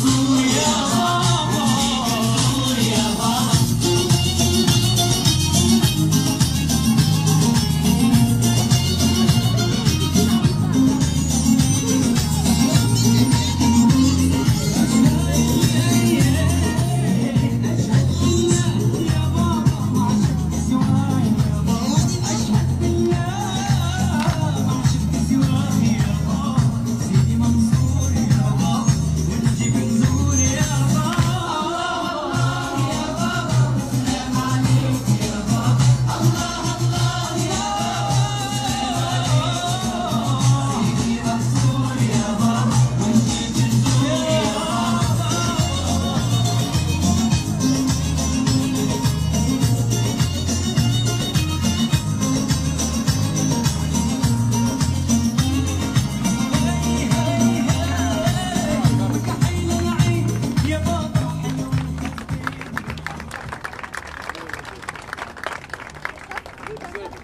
Ooh. Super.